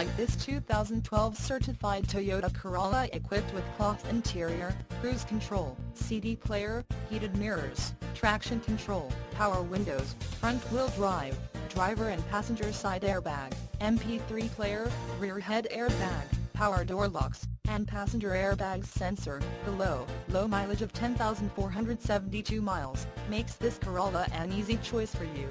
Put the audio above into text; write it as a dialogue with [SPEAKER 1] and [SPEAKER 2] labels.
[SPEAKER 1] like this 2012 certified Toyota Corolla equipped with cloth interior, cruise control, CD player, heated mirrors, traction control, power windows, front-wheel drive, driver and passenger side airbag, MP3 player, rear head airbag, power door locks, and passenger airbags sensor. The low, low mileage of 10,472 miles makes this Corolla an easy choice for you.